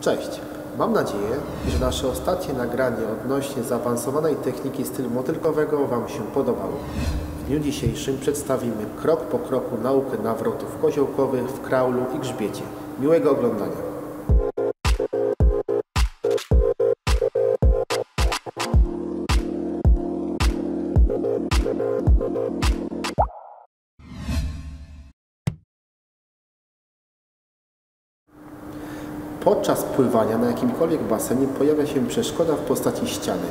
Cześć! Mam nadzieję, że nasze ostatnie nagranie odnośnie zaawansowanej techniki stylu motylkowego Wam się podobało. W dniu dzisiejszym przedstawimy krok po kroku naukę nawrotów koziołkowych w kraulu i grzbiecie. Miłego oglądania! Podczas pływania na jakimkolwiek basenie pojawia się przeszkoda w postaci ściany.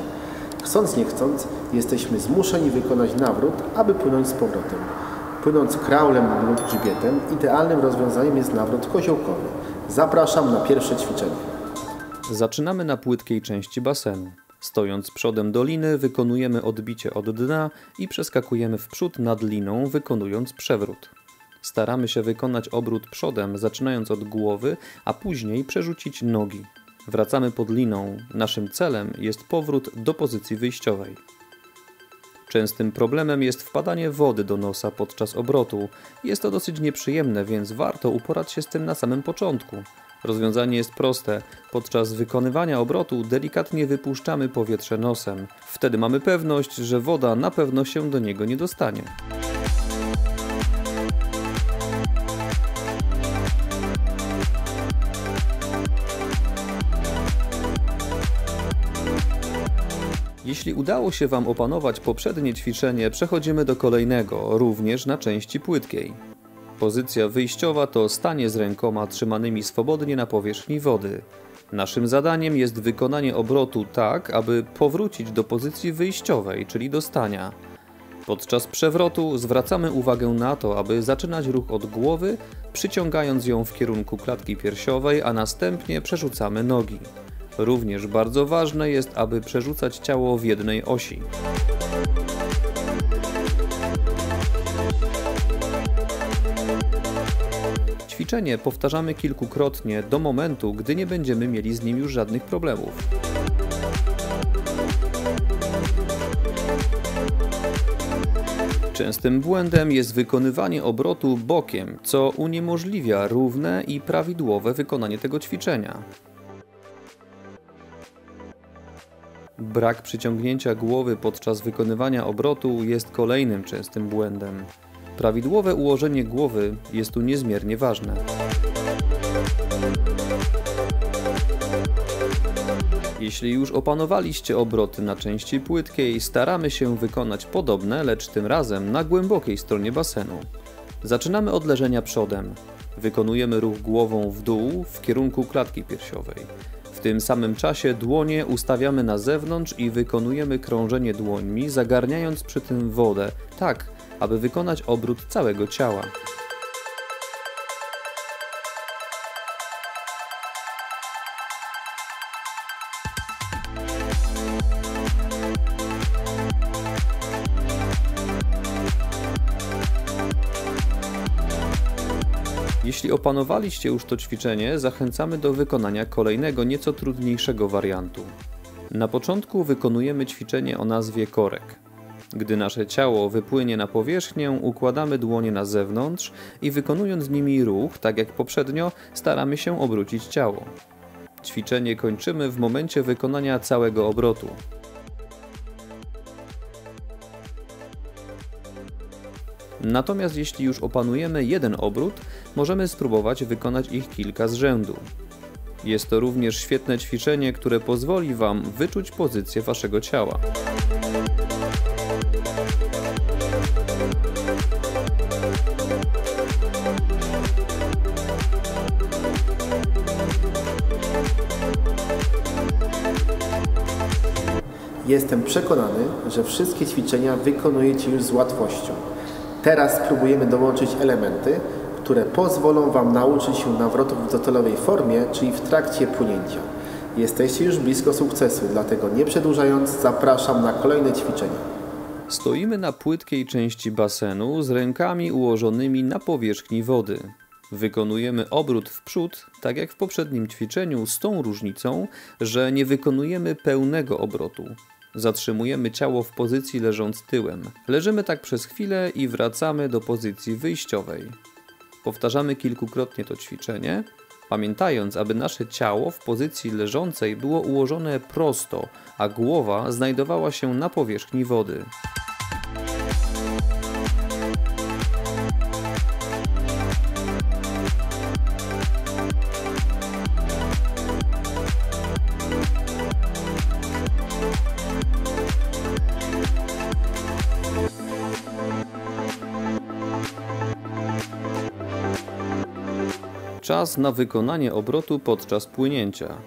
Chcąc nie chcąc, jesteśmy zmuszeni wykonać nawrót, aby płynąć z powrotem. Płynąc kraulem lub grzbietem, idealnym rozwiązaniem jest nawrót koziołkowy. Zapraszam na pierwsze ćwiczenie. Zaczynamy na płytkiej części basenu. Stojąc przodem do liny, wykonujemy odbicie od dna i przeskakujemy w przód nad liną, wykonując przewrót. Staramy się wykonać obrót przodem, zaczynając od głowy, a później przerzucić nogi. Wracamy pod liną. Naszym celem jest powrót do pozycji wyjściowej. Częstym problemem jest wpadanie wody do nosa podczas obrotu. Jest to dosyć nieprzyjemne, więc warto uporać się z tym na samym początku. Rozwiązanie jest proste. Podczas wykonywania obrotu delikatnie wypuszczamy powietrze nosem. Wtedy mamy pewność, że woda na pewno się do niego nie dostanie. Jeśli udało się Wam opanować poprzednie ćwiczenie, przechodzimy do kolejnego, również na części płytkiej. Pozycja wyjściowa to stanie z rękoma trzymanymi swobodnie na powierzchni wody. Naszym zadaniem jest wykonanie obrotu tak, aby powrócić do pozycji wyjściowej, czyli do stania. Podczas przewrotu zwracamy uwagę na to, aby zaczynać ruch od głowy, przyciągając ją w kierunku klatki piersiowej, a następnie przerzucamy nogi. Również bardzo ważne jest, aby przerzucać ciało w jednej osi. Ćwiczenie powtarzamy kilkukrotnie do momentu, gdy nie będziemy mieli z nim już żadnych problemów. Częstym błędem jest wykonywanie obrotu bokiem, co uniemożliwia równe i prawidłowe wykonanie tego ćwiczenia. Brak przyciągnięcia głowy podczas wykonywania obrotu jest kolejnym częstym błędem. Prawidłowe ułożenie głowy jest tu niezmiernie ważne. Jeśli już opanowaliście obroty na części płytkiej, staramy się wykonać podobne, lecz tym razem na głębokiej stronie basenu. Zaczynamy od leżenia przodem. Wykonujemy ruch głową w dół w kierunku klatki piersiowej. W tym samym czasie dłonie ustawiamy na zewnątrz i wykonujemy krążenie dłońmi, zagarniając przy tym wodę, tak aby wykonać obrót całego ciała. Jeśli opanowaliście już to ćwiczenie, zachęcamy do wykonania kolejnego, nieco trudniejszego wariantu. Na początku wykonujemy ćwiczenie o nazwie korek. Gdy nasze ciało wypłynie na powierzchnię, układamy dłonie na zewnątrz i wykonując nimi ruch, tak jak poprzednio, staramy się obrócić ciało. Ćwiczenie kończymy w momencie wykonania całego obrotu. Natomiast jeśli już opanujemy jeden obrót, możemy spróbować wykonać ich kilka z rzędu. Jest to również świetne ćwiczenie, które pozwoli Wam wyczuć pozycję Waszego ciała. Jestem przekonany, że wszystkie ćwiczenia wykonujecie już z łatwością. Teraz spróbujemy dołączyć elementy, które pozwolą Wam nauczyć się nawrotów w docelowej formie, czyli w trakcie płynięcia. Jesteście już blisko sukcesu, dlatego nie przedłużając, zapraszam na kolejne ćwiczenia. Stoimy na płytkiej części basenu z rękami ułożonymi na powierzchni wody. Wykonujemy obrót w przód, tak jak w poprzednim ćwiczeniu, z tą różnicą, że nie wykonujemy pełnego obrotu. Zatrzymujemy ciało w pozycji leżąc tyłem. Leżymy tak przez chwilę i wracamy do pozycji wyjściowej. Powtarzamy kilkukrotnie to ćwiczenie. pamiętając, aby nasze ciało w pozycji leżącej było ułożone prosto, a głowa znajdowała się na powierzchni wody. Czas na wykonanie obrotu podczas płynięcia.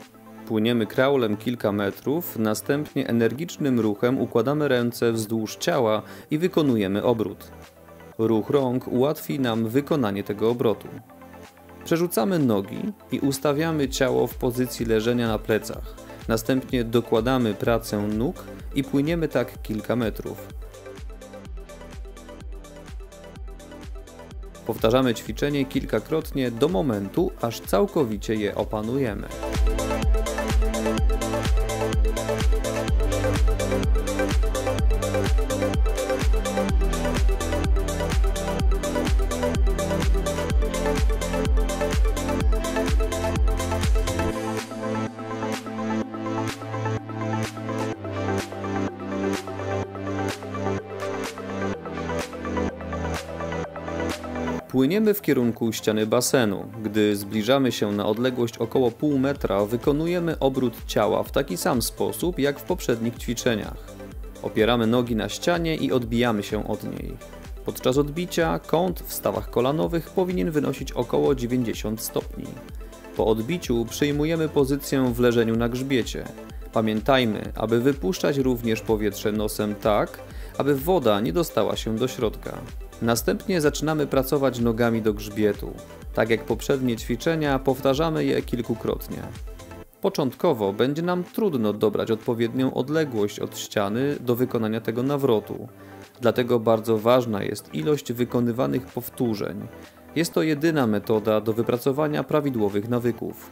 Płyniemy kraulem kilka metrów, następnie energicznym ruchem układamy ręce wzdłuż ciała i wykonujemy obrót. Ruch rąk ułatwi nam wykonanie tego obrotu. Przerzucamy nogi i ustawiamy ciało w pozycji leżenia na plecach. Następnie dokładamy pracę nóg i płyniemy tak kilka metrów. Powtarzamy ćwiczenie kilkakrotnie do momentu, aż całkowicie je opanujemy. Płyniemy w kierunku ściany basenu. Gdy zbliżamy się na odległość około pół metra, wykonujemy obrót ciała w taki sam sposób jak w poprzednich ćwiczeniach. Opieramy nogi na ścianie i odbijamy się od niej. Podczas odbicia kąt w stawach kolanowych powinien wynosić około 90 stopni. Po odbiciu przyjmujemy pozycję w leżeniu na grzbiecie. Pamiętajmy, aby wypuszczać również powietrze nosem tak, aby woda nie dostała się do środka. Następnie zaczynamy pracować nogami do grzbietu. Tak jak poprzednie ćwiczenia, powtarzamy je kilkukrotnie. Początkowo będzie nam trudno dobrać odpowiednią odległość od ściany do wykonania tego nawrotu. Dlatego bardzo ważna jest ilość wykonywanych powtórzeń. Jest to jedyna metoda do wypracowania prawidłowych nawyków.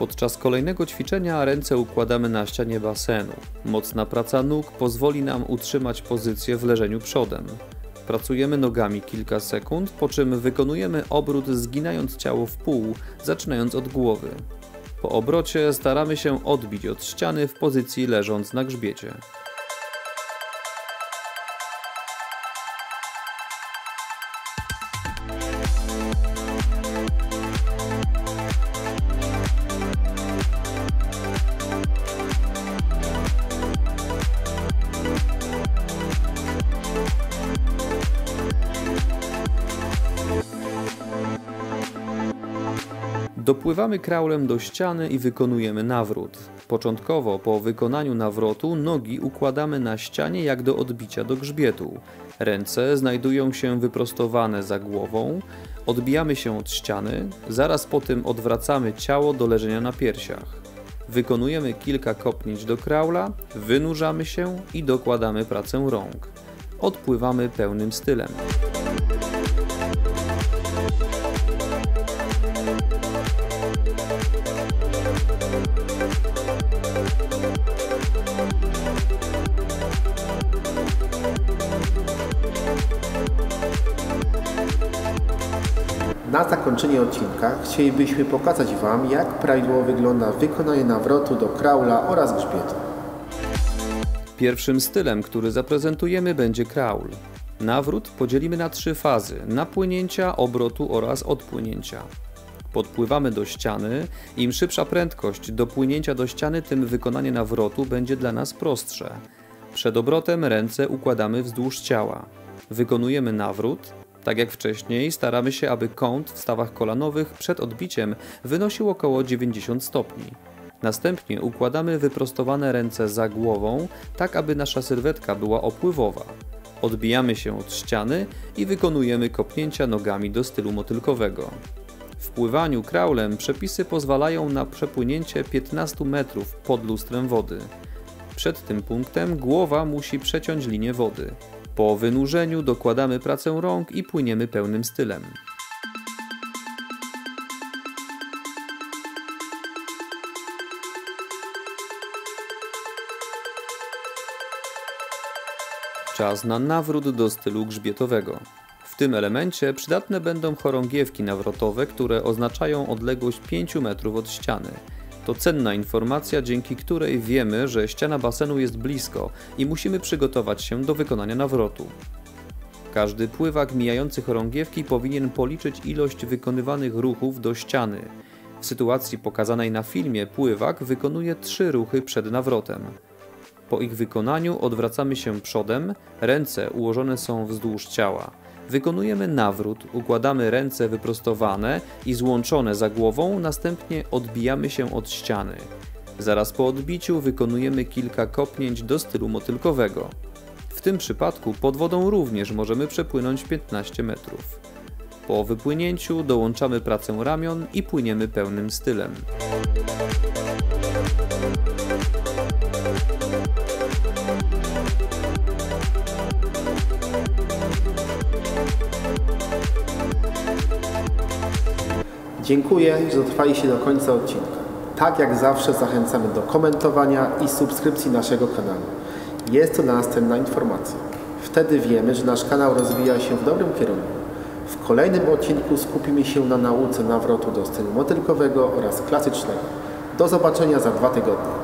Podczas kolejnego ćwiczenia ręce układamy na ścianie basenu. Mocna praca nóg pozwoli nam utrzymać pozycję w leżeniu przodem. Pracujemy nogami kilka sekund, po czym wykonujemy obrót zginając ciało w pół, zaczynając od głowy. Po obrocie staramy się odbić od ściany w pozycji leżąc na grzbiecie. Dopływamy kraulem do ściany i wykonujemy nawrót. Początkowo po wykonaniu nawrotu nogi układamy na ścianie jak do odbicia do grzbietu. Ręce znajdują się wyprostowane za głową, odbijamy się od ściany, zaraz po tym odwracamy ciało do leżenia na piersiach. Wykonujemy kilka kopnięć do kraula, wynurzamy się i dokładamy pracę rąk. Odpływamy pełnym stylem. Zakończenie odcinka chcielibyśmy pokazać Wam, jak prawidłowo wygląda wykonanie nawrotu do kraula oraz grzbietu. Pierwszym stylem, który zaprezentujemy będzie kraul. Nawrót podzielimy na trzy fazy: napłynięcia, obrotu oraz odpłynięcia. Podpływamy do ściany. Im szybsza prędkość dopłynięcia do ściany, tym wykonanie nawrotu będzie dla nas prostsze. Przed obrotem ręce układamy wzdłuż ciała. Wykonujemy nawrót. Tak jak wcześniej, staramy się, aby kąt w stawach kolanowych przed odbiciem wynosił około 90 stopni. Następnie układamy wyprostowane ręce za głową, tak aby nasza sylwetka była opływowa. Odbijamy się od ściany i wykonujemy kopnięcia nogami do stylu motylkowego. W pływaniu kraulem przepisy pozwalają na przepłynięcie 15 metrów pod lustrem wody. Przed tym punktem głowa musi przeciąć linię wody. Po wynurzeniu dokładamy pracę rąk i płyniemy pełnym stylem. Czas na nawrót do stylu grzbietowego. W tym elemencie przydatne będą chorągiewki nawrotowe, które oznaczają odległość 5 metrów od ściany. To cenna informacja, dzięki której wiemy, że ściana basenu jest blisko i musimy przygotować się do wykonania nawrotu. Każdy pływak mijający chorągiewki powinien policzyć ilość wykonywanych ruchów do ściany. W sytuacji pokazanej na filmie pływak wykonuje trzy ruchy przed nawrotem. Po ich wykonaniu odwracamy się przodem, ręce ułożone są wzdłuż ciała. Wykonujemy nawrót, układamy ręce wyprostowane i złączone za głową, następnie odbijamy się od ściany. Zaraz po odbiciu wykonujemy kilka kopnięć do stylu motylkowego. W tym przypadku pod wodą również możemy przepłynąć 15 metrów. Po wypłynięciu dołączamy pracę ramion i płyniemy pełnym stylem. Dziękuję, że dotrwaliście do końca odcinka. Tak jak zawsze zachęcamy do komentowania i subskrypcji naszego kanału. Jest to dla nas cenna informacja. Wtedy wiemy, że nasz kanał rozwija się w dobrym kierunku. W kolejnym odcinku skupimy się na nauce nawrotu do stylu motylkowego oraz klasycznego. Do zobaczenia za dwa tygodnie.